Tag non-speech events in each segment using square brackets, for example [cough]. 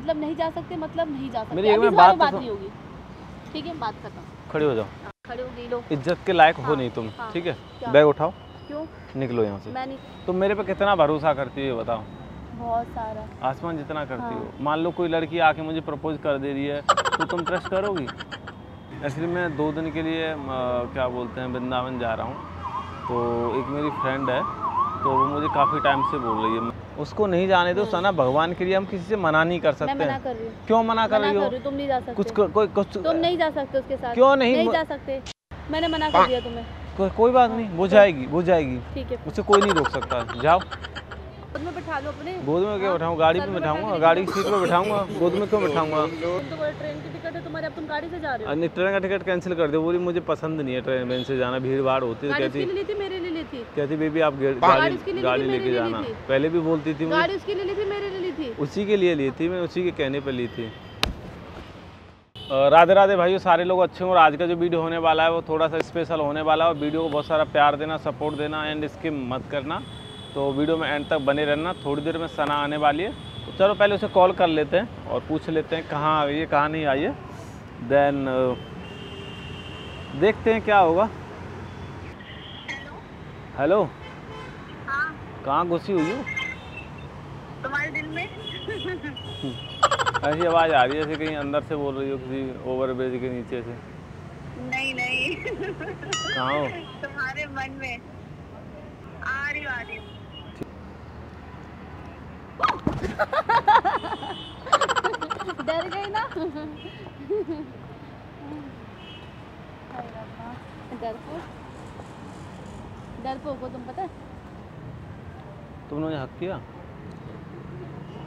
मतलब नहीं जा सकते मतलब नहीं जा सकते। मेरी एक बात बात नहीं होगी। ठीक है बात खत्म। खड़े हो जाओ। खड़े हो गई लो। इज़्ज़त के लायक हो हाँ, नहीं तुम हाँ, ठीक है? बैग उठाओ। क्यों? निकलो यहाँ से। मैं नहीं। तुम मेरे पे कितना भरोसा करती हो बताओ। बहुत सारा। आसमान जितना करती हाँ। हो। मान लो कोई लड़की आके मुझे प्रपोज कर दे रही है तो तुम ट्रस्ट करोगी? एक्चुअली मैं दो दिन के लिए अ, क्या बोलते हैं वृंदावन जा रहा हूँ। तो एक मेरी फ्रेंड है तो वो मुझे काफ़ी टाइम से बोल रही है। उसको नहीं जाने दो सना भगवान के लिए हम किसी से मना नहीं कर हाँ। मैं सकते। मना कर रही क्यों मना कर मना रही कर हो रही हूँ तुम नहीं जा सकते। कुछ कोई कुछ तुम नहीं जा सकते उसके साथ। क्यों नहीं? नहीं जा सकते। मैंने मना कर दिया तुम्हें। को, कोई बात नहीं वो जाएगी वो जाएगी। ठीक है। उसे कोई नहीं रोक सकता। जाओ। खुद में बैठा लो अपने। गोद में क्यों बैठाऊँ? गाड़ी में बैठाऊँगा? गाड़ी की सीट पे बैठाऊँगा? गोद में क्यों बैठाऊँगा? तो ट्रेन की टिकट है तुम्हारे अब तुम गाड़ी से जा रहे हो। ट्रेन का टिकट कैंसिल कर दो। बोली मुझे पसंद नहीं है ट्रेन में से जाना। भीड़ भाड़ होती है गाड़ी कहती ली थी। कहती बेबी आप गाड़ी गाड़ी लेके जाना। पहले भी बोलती थी गाड़ी उसके लिए ली थी मेरे लिए ली थी। उसी के लिए ली थी मैं उसी के कहने पे ली थी। राधे राधे भाइयों सारे लोग अच्छे हों। और आज का जो वीडियो होने वाला है वो थोड़ा सा स्पेशल होने वाला है। और वीडियो को बहुत सारा प्यार देना सपोर्ट देना एंड स्किप मत करना। तो वीडियो में एंड तक बने रहना। थोड़ी देर में सना आने वाली है। तो चलो पहले उसे कॉल कर लेते हैं और पूछ लेते हैं कहाँ आ गई है कहाँ नहीं आई है? देन देखते हैं क्या होगा। हेलो। हाँ। कहाँ घुसी हुई हो? तुम्हारे दिल में? ऐसी आवाज़ आ रही है जैसे कहीं अंदर से बोल रही हो किसी ओवर ब्रिज के नीचे से। नहीं नहीं। कहाँ हो? तुम्हारे मन में। आ रही आ रही डर गई ना? [laughs] डरपोक डरपोक हो तुम पता है? तुमने हक किया?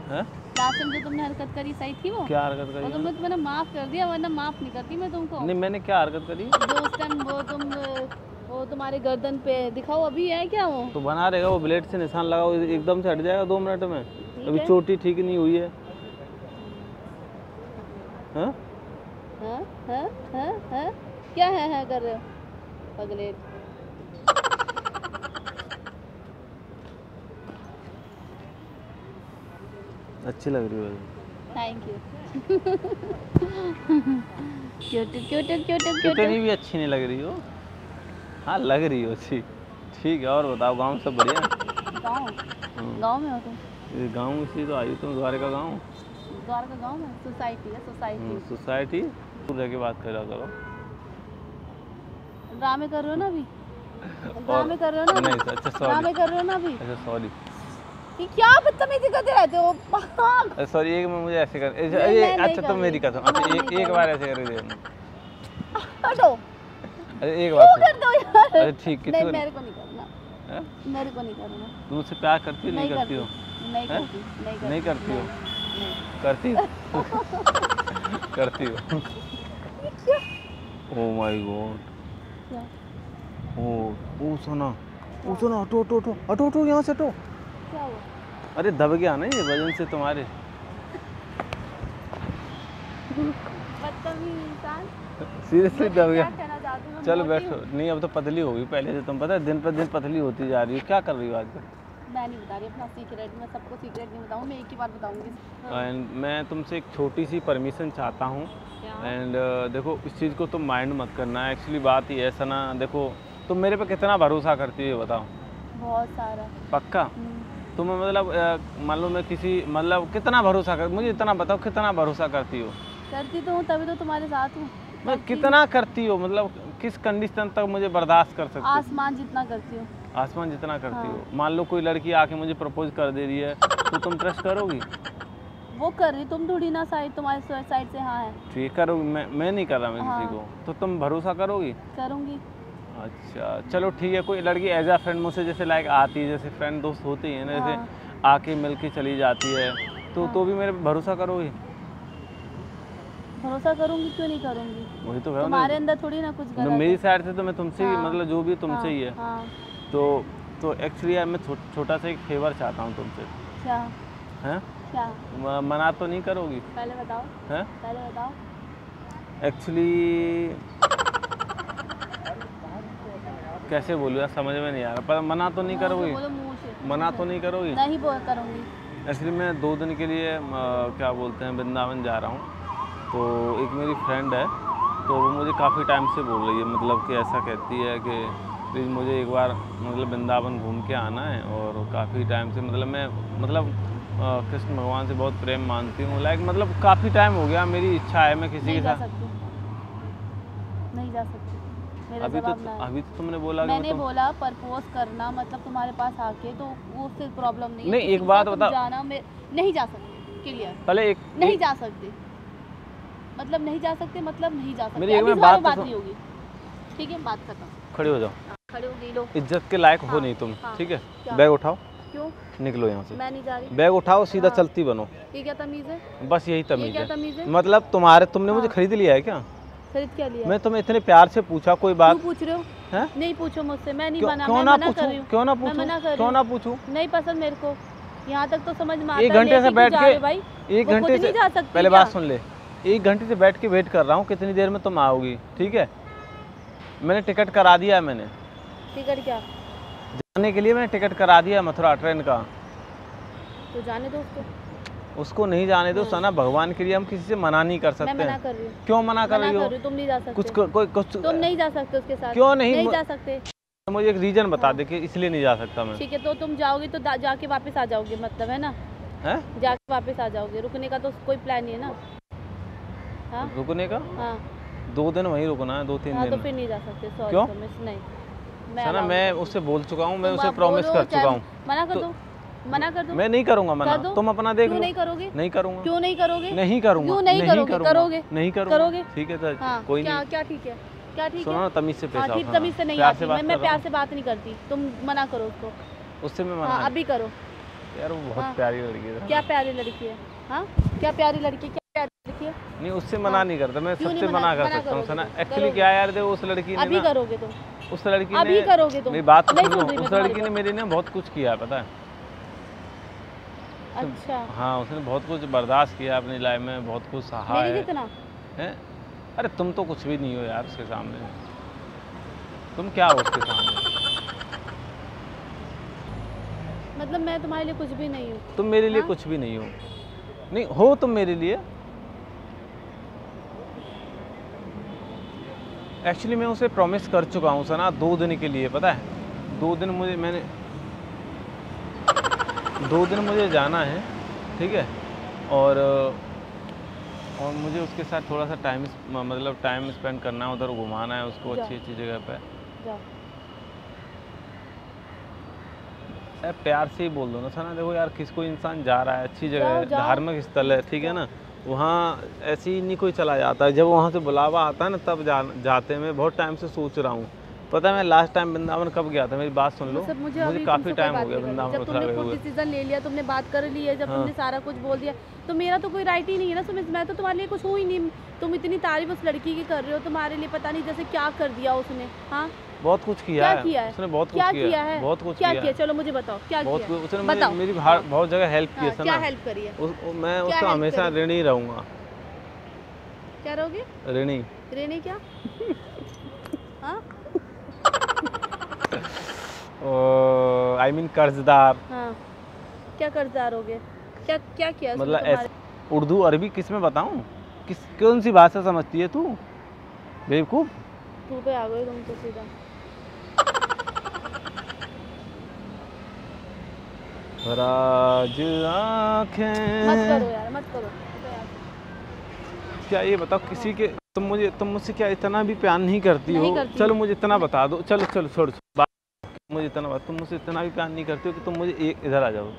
है? लास्ट टाइम जो तुमने हरकत करी सही थी वो? क्या हरकत करी तुमने मैंने? माफ़ कर दिया वरना माफ़ नहीं करती मैं तुमको। नहीं मैंने क्या हरकत करी? जो उस टाइम वो तुम वो तुम्हारे गर्दन पे दिखाओ अभी है क्या वो? तो बना रहेगा वो ब्लेड से निशान लगाओ एकदम से हट जाएगा दो मिनट में। अभी चोटी ठीक नहीं हुई है। हाँ? हाँ? हाँ? हाँ? क्या है है कर रहे हो? पगले अच्छी लग रही है। Thank you cute cute cute cute इतनी भी अच्छी नहीं लग रही हो। हाँ लग रही हो अच्छी। ठीक है और बताओ गाँव सब बढ़िया गाँव? हम्म। गाँव में हो तुम? ये गाँव से तो आई तुम द्वारे का गाँव? द्वार का गाँव में? सोसाइटी है सोसाइटी सोसाइटी तू रह के बात करा करो ड्रामे कर रहे हो ना अभी? [laughs] ड्रामे कर रहे हो ना नहीं अच्छा सॉरी ड्रामे कर रहे हो ना अभी? अच्छा सॉरी ये क्या बदतमीजी करते रहते हो? सॉरी एक में मुझे ऐसे कर ये मैं नहीं अच्छा तुम मेरी कसम अच्छा एक एक बार ऐसे कर दे हटो। अरे एक क्यों बात कर दो यार? अरे ठीक नहीं मेरे को नहीं करना। मेरे को नहीं करना। तुम मुझसे प्यार करती हो नहीं करती हो? नहीं करती नहीं करती हो? [laughs] करती हो? करती हो? ओ माय गॉड ओ ओ सोना। ओ सोना हटो हटो हटो। हटो हटो यहाँ से हटो। क्या हुआ? अरे दब गया ना ये वज़न से तुम्हारे। सीरियसली दब गया। हूँ? चलो बैठो। नहीं अब तो पतली होगी पहले से तुम पता है दिन पर दिन पतली होती जा रही हो। क्या कर रही हो आजकल? मैं नहीं बता रही अपना सीक्रेट मैं सबको सीक्रेट नहीं बताऊँ मैं एक ही बताऊँगी। एंड मैं तुमसे एक छोटी सी परमिशन चाहता हूँ। एंड देखो इस चीज़ को तुम माइंड मत करना। एक्चुअली बात है सना देखो तुम मेरे पे कितना भरोसा करती हो बताओ। बहुत सारा। पक्का? हम्म, तुम मतलब मान लो मैं किसी मतलब कितना भरोसा कर मुझे इतना बताओ कितना भरोसा करती हो? करती तो हूँ तभी तो तुम्हारे साथ हूँ। मैं कितना करती हो? मतलब किस कंडीशन तक मुझे बर्दाश्त कर सकती आसमान जितना करती हो। आसमान जितना करती हाँ। हो। मान लो कोई लड़की आके मुझे प्रपोज कर दे रही है तो तुम ट्रस्ट करोगी? वो कर रही तुम थोड़ी ना साइड तुम्हारे साइड से हाँ है। ठीक करोगी। मैं मैं नहीं कर रहा मैं हाँ। किसी को। तो तुम भरोसा करोगी? करूँगी। अच्छा चलो ठीक है कोई लड़की एज अ फ्रेंड मुझसे जैसे लाइक आती है जैसे फ्रेंड दोस्त होती है ना जैसे हाँ। आके मिल के चली जाती है तो तो भी मेरे भरोसा करोगी? भरोसा करूँगी क्यों नहीं करूँगी? वही तो ना। तुम्हारे अंदर थोड़ी ना कुछ गलत मेरी साइड से तो मैं तुमसे ही हाँ। मतलब जो भी तुमसे ही है हाँ। तो तो एक्चुअली मैं छोटा सा एक फेवर चाहता हूँ तुमसे। क्या? हैं? क्या? मना तो नहीं करोगी? पहले बताओ। हैं? पहले बताओ। एक्चुअली कैसे बोलूँ यार समझ में नहीं आ रहा पर मना तो नहीं करोगी? मना तो नहीं करोगी? नहीं बोल करूँगी। एक्चुअली मैं दो दिन के लिए क्या बोलते हैं वृंदावन जा रहा हूँ। तो एक मेरी फ्रेंड है तो वो मुझे काफ़ी टाइम से बोल रही है मतलब कि ऐसा कहती है कि प्लीज़ मुझे एक बार मतलब वृंदावन घूम के आना है और काफ़ी टाइम से मतलब मैं मतलब कृष्ण भगवान से बहुत प्रेम मानती हूँ। लाइक मतलब काफ़ी टाइम हो गया मेरी इच्छा है मैं किसी के साथ नहीं जा सकती। मेरा अभी तो अभी तो तुमने बोला मैंने मतलब बोला प्रपोज करना मतलब तुम्हारे पास आके तो वो उससे प्रॉब्लम नहीं नहीं, एक बात बता- जाना में नहीं जा सकते क्लियर पहले एक नहीं जा सकते। मतलब नहीं जा सकते मतलब नहीं जा सकते। मेरी एक अभी बात तो बात नहीं होगी। ठीक है बात खत्म। खड़े हो जाओ। हाँ, खड़े हो गई लो इज़्ज़त के लायक हो हाँ, नहीं तुम हाँ। ठीक है? बैग उठाओ। क्यों? निकलो यहाँ से। मैं नहीं जा रही। बैग उठाओ सीधा हाँ। चलती बनो। ये क्या तमीज है? बस यही ये तमीज क्या है। तमीज है? मतलब तुम्हारे तुमने मुझे हाँ। खरीद लिया है क्या? खरीद क्या लिया मैं तुम्हें इतने प्यार से पूछा कोई बात पूछ रहे हो? है? नहीं पूछो मुझसे मैं नहीं क्यों मना क्यों मैं ना मना कर रही हूँ। क्यों ना मैं मना कर क्यों ना पूछूँ? नहीं पसंद मेरे को। यहाँ तक तो समझ में एक घंटे से बैठ के- भाई। एक घंटे से जा सकती पहले बात सुन ले। एक घंटे से बैठ के वेट कर रहा हूँ कितनी देर में तुम आओगी ठीक है? मैंने टिकट करा दिया है मैंने। टिकट क्या? जाने के लिए मैंने टिकट करा दिया है मथुरा ट्रेन का। तो जाने दो उसको। उसको नहीं जाने दो सना भगवान के लिए हम किसी से मना नहीं कर सकते। मैं मना कर रही हूँ। क्यों मना कर मना रही हो? तुम नहीं जा सकते। कुछ कोई कुछ तुम नहीं जा सकते उसके साथ। क्यों नहीं? नहीं जा सकते। मुझे एक रीजन बता हाँ। दे कि इसलिए नहीं जा सकता मैं। ठीक है तो तुम जाओगे तो जाके वापस आ जाओगे मतलब है ना? हैं? जाके वापस आ जाओगे। रुकने का तो कोई प्लान नहीं है ना? हाँ? रुकने का? हाँ। दो दिन वहीं रुकना है दो तीन हाँ तो दिन। फिर नहीं जा सकते सॉरी क्यों? नहीं। मैं मैं उससे बोल चुका हूँ मैं उसे प्रॉमिस कर चुका हूँ। मना कर तो- दो। मना कर दो? मैं नहीं करूँगा मना। कर दो। तुम अपना देख नहीं करोगे? नहीं करूँगा। क्यों नहीं करोगे? नहीं करूँगा। क्यों नहीं करोगे? करूँगा? नहीं करोगे? ठीक है तो हाँ कोई क्या नहीं। क्या ठीक है? क्या ठीक है? तमीज से पेश हाँ आओ ठीक हाँ, तमीज से नहीं आती मैं मैं प्यार से बात नहीं करती। तुम मना करो उसको। उससे मैं मना हाँ अभी करो। यार वो बहुत। प्यारी लड़की है। क्या प्यारी लड़की है? हाँ क्या प्यारी लड़की क्या प्यारी लड़की है? नहीं उससे मना हाँ। नहीं करता। मैं सबसे मना- कर सकता हूँ सना। एक्चुअली क्या यार देखो उस लड़की ने अभी करोगे तुम। उस लड़की अभी करोगे तुम। मेरी बात उस लड़की ने मेरे लिए बहुत कुछ किया पता है। अच्छा। हाँ उसने बहुत कुछ बर्दाश्त किया अपनी लाइफ में बहुत कुछ सहा है। कितना? हैं? अरे तुम तो कुछ भी नहीं हो यार उसके सामने। तुम क्या हो उसके सामने? मतलब मैं तुम्हारे लिए कुछ भी नहीं हूँ। तुम मेरे लिए हाँ? कुछ भी नहीं हो। नहीं हो तुम मेरे लिए। एक्चुअली मैं उसे प्रॉमिस कर चुका हूँ सना दो दिन के लिए पता है? दो दिन मुझे मैंने दो दिन मुझे जाना है ठीक है? और और मुझे उसके साथ थोड़ा सा टाइम मतलब टाइम स्पेंड करना है उधर घुमाना है उसको अच्छी अच्छी जगह पे। प्यार से ही बोल दो ना सना देखो यार किस कोई इंसान जा रहा है अच्छी जगह है धार्मिक स्थल है ठीक है ना? वहाँ ऐसे ही नहीं कोई चला जाता है जब वहाँ से बुलावा आता है ना तब जा, जाते मैं बहुत टाइम से सोच रहा हूँ। पता है मैं लास्ट टाइम वृंदावन कब गया था? मेरी बात सुन लो। सब मुझे, मुझे काफ़ी टाइम हो गया वृंदावन जब तुमने खुद डिसीज़न ले लिया तुमने बात कर ली है जब हाँ। तुमने सारा कुछ बोल दिया तो मेरा तो कोई राइट ही नहीं है ना सुमित मैं तो तुम्हारे लिए कुछ हूँ ही नहीं। तुम इतनी तारीफ़ उस लड़की की कर रहे हो तुम्हारे लिए पता नहीं जैसे क्या कर दिया उसने हाँ? बहुत कुछ किया है। किया है? उसने बहुत कुछ किया किया है। बहुत कुछ क्या किया किया? है। चलो मुझे बताओ क्या बहुत किया कुछ उसने मेरी हाँ। बहुत जगह हेल्प की हाँ, है क्या हेल्प करी है? मैं उसका हमेशा? ऋणी रहूँगा। क्या रहोगे? ऋणी। रेने क्या? [laughs] हाँ? आई मीन कर्जदार। हाँ। क्या कर्जदार होगे क्या क्या किया मतलब उर्दू अरबी किसमें बताऊँ? किस कौन सी भाषा समझती है तू? बेवकूफ़? तू पे आ गए तुम तो सीधा। राज मत करो यार मत करो। गए। क्या ये बताओ किसी के तुम मुझे तुम मुझसे क्या इतना भी प्यार नहीं करती नहीं हो? करती। चलो मुझे इतना बता दो। चलो चलो छोड़ छोड़, बात मुझे इतना बता तुम मुझसे इतना भी प्यार नहीं करती हो कि तुम मुझे एक इधर आ जाओ।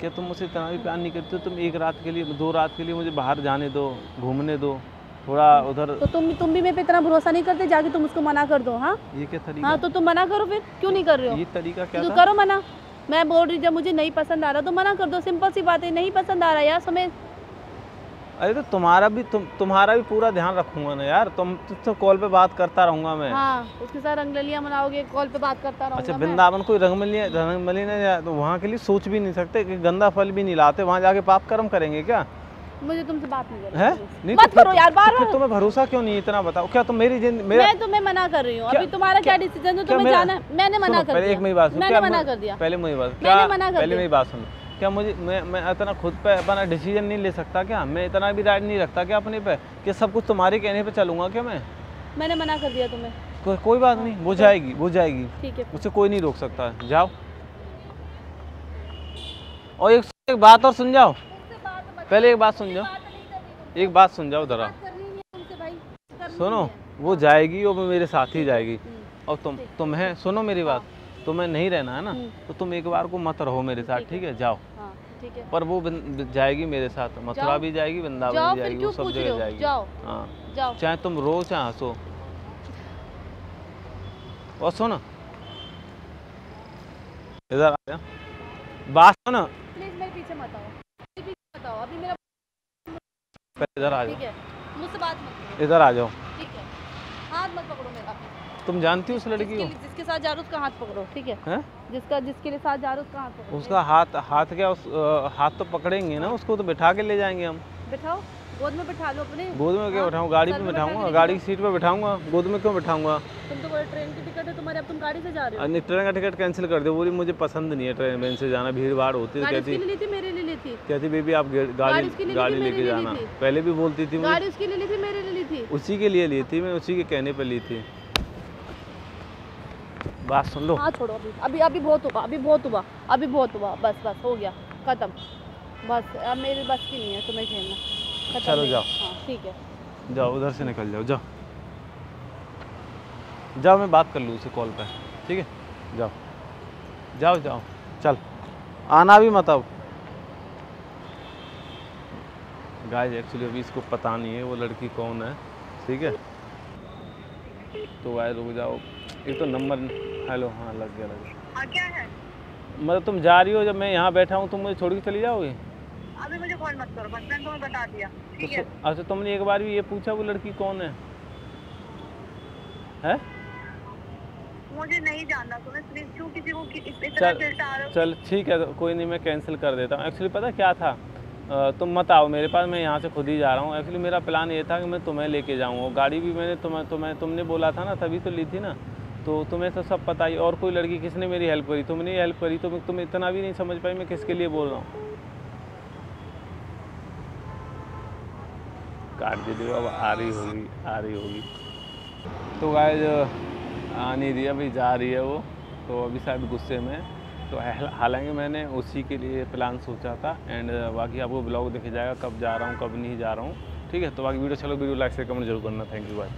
क्या तुम मुझसे इतना भी प्यार नहीं करती हो? तुम एक रात के लिए दो रात के लिए मुझे बाहर जाने दो घूमने दो थोड़ा उधर। तो तुम तुम भी मेरे पे इतना भरोसा नहीं करते जाके तुम उसको मना कर दो हाँ? ये क्या तरीका? हाँ तो तुम मना करो फिर क्यों नहीं कर रहे हो? ये तरीका क्या तो करो मना। मैं बोल रही जब मुझे नहीं पसंद आ रहा तो मना कर दो सिंपल सी बात है नहीं पसंद आ रहा यार समय अरे तो तुम्हारा भी तुम तुम्हारा भी पूरा ध्यान रखूँगा ना यार। तुम तो कॉल पे बात करता रहूँगा मैं। हाँ उसके साथ रंगलियाँ मनाओगे कॉल पे बात करता अच्छा रहूँगा मैं। वृंदावन कोई रंगमली रंगमली ने तो वहाँ के लिए सोच भी नहीं सकते कि गंदा फल भी नहीं लाते वहाँ जाके पाप कर्म करेंगे क्या? मुझे तुमसे बात नहीं करनी है? नहीं मत तो फिर- करो यार बार तो बार तुम्हें भरोसा क्यों नहीं इतना बताओ। क्या तुम मेरी ज़िंदगी मेरा मैं तुम्हें मना कर रही हूँ। अभी तुम्हारा क्या डिसीज़न है? तुम्हें जाना मैंने मना कर पहले दिया। एक मेरी बात सुनो, मैंने मना कर दिया। पहले मेरी बात मैंने मना कर पहले मेरी बात सुनो। क्या मुझे मैं मैं इतना खुद पे अपना डिसीज़न नहीं ले सकता क्या? मैं इतना भी राइट नहीं रखता क्या अपने पे? कि सब कुछ तुम्हारे कहने पे चलूँगा क्या मैं? मैंने मना कर दिया तुम्हें। को, कोई बात नहीं वो जाएगी वो जाएगी। ठीक है। उसे कोई नहीं रोक सकता। जाओ। और एक एक बात और सुन जाओ। पहले एक बात सुन जाओ। एक बात सुन जाओ जरा। सुनो वो जाएगी और वो मेरे साथ ही जाएगी। और तुम तुम्हें सुनो मेरी बात। तुम्हें नहीं रहना है ना हम्म। तो तुम एक बार को मत रहो मेरे साथ ठीक है। जाओ। हाँ ठीक है। पर वो जाएगी मेरे साथ मथुरा भी जाएगी वृंदावन भी जाएगी वो सब जगह हो? जाएगी। हाँ। चाहे तुम रो चाहे हंसो। और सुनो। इधर आ बात सुनो। प्लीज़ मेरे पीछे मत आओ। पीछे मत आओ। अभी मेरा इधर आ ठीक जाओ। है। मुझसे बात मत इधर आ जाओ। ठीक है। हाथ मत पकड़ो मेरा। तुम जानती हो उस लड़की को? जिसके साथ जा रहे उसका हाथ पकड़ो ठीक है? हैं? जिसका जिसके लिए साथ जा रहे उसका हाथ पकड़ो उसका हाथ हाथ क्या उस हाथ तो पकड़ेंगे ना उसको तो बिठा के ले जाएँगे हम। बिठाओ गोद में बिठा लो अपने। गोद में क्यों हाँ, गाड़ी में बिठाऊँगा? गाड़ी की सीट पे बिठाऊँगा? गोद में क्यों बिठाऊँगा? तुम तो बोले ट्रेन की टिकट है तुम्हारे अब तुम गाड़ी से जा रहे हो। ट्रेन का टिकट कैंसिल कर दो बोली मुझे पसंद नहीं है ट्रेन में से जाना भीड़ भाड़ होती है कहती ली थी मेरे लिए ली थी। कहती बेबी आप गाड़ी गाड़ी लेके जाना। पहले भी बोलती थी गाड़ी उसके लिए ली थी मेरे लिए ली थी। उसी के लिए ली थी मैं उसी के कहने पर ली थी। बात सुन लो। हाँ छोड़ो अभी। अभी अभी बहुत हुआ अभी बहुत हुआ अभी बहुत हुआ। बस बस हो गया। खत्म। बस अब मेरी बस की नहीं है तुम्हें खेलना। चलो जाओ। हाँ ठीक है। जाओ उधर से निकल जाओ जाओ। जाओ मैं बात कर लूँ उसे कॉल पे। ठीक है? जाओ। जाओ जाओ। चल। आना भी मत अब। गाइस एक्चुअली अभी इसको पता नहीं है वो लड़की कौन है। ठीक है? तो गाइस रुक जाओ। एक तो नंबर हेलो हाँ लग गया लग गया। हाँ क्या है? मतलब तुम जा रही हो जब मैं यहाँ बैठा हूँ तुम मुझे छोड़ के चली जाओगी? अभी मुझे कॉल मत करो बस मैंने तुम्हें बता दिया तो ठीक है? सु- अच्छा तुमने एक बार भी ये पूछा वो लड़की कौन है? हैं? मुझे नहीं जानना तुम्हें प्लीज़ क्यों किसी को इतना चल- रहे हो? चल ठीक है तो कोई नहीं मैं कैंसिल कर देता हूँ। एक्चुअली पता क्या था? तुम मत आओ मेरे पास मैं यहाँ से खुद ही जा रहा हूँ। एक्चुअली मेरा प्लान ये था कि मैं तुम्हें लेके जाऊँ। गाड़ी भी मैंने तुम्हें तुम्हें तुमने बोला था ना तभी तो ली थी ना। तो तुम्हें तो सब पता ही, और कोई लड़की किसने मेरी हेल्प करी? तुमने हेल्प करी तो तुम इतना भी नहीं समझ पाई मैं किसके लिए बोल रहा हूँ। काट दे दो, अब आ रही होगी, आ रही होगी। तो गाय आ नहीं रही, अभी जा रही है वो। तो अभी शायद गुस्से में तो हालाँकि मैंने उसी के लिए प्लान सोचा था एंड बाकी आपको ब्लॉग देखे जाएगा, कब जा रहा हूँ, कब नहीं जा रहा हूँ। ठीक है तो बाकी वीडियो, चलो वीडियो लाइक से कमेंट ज़रूर करना। Thank you bye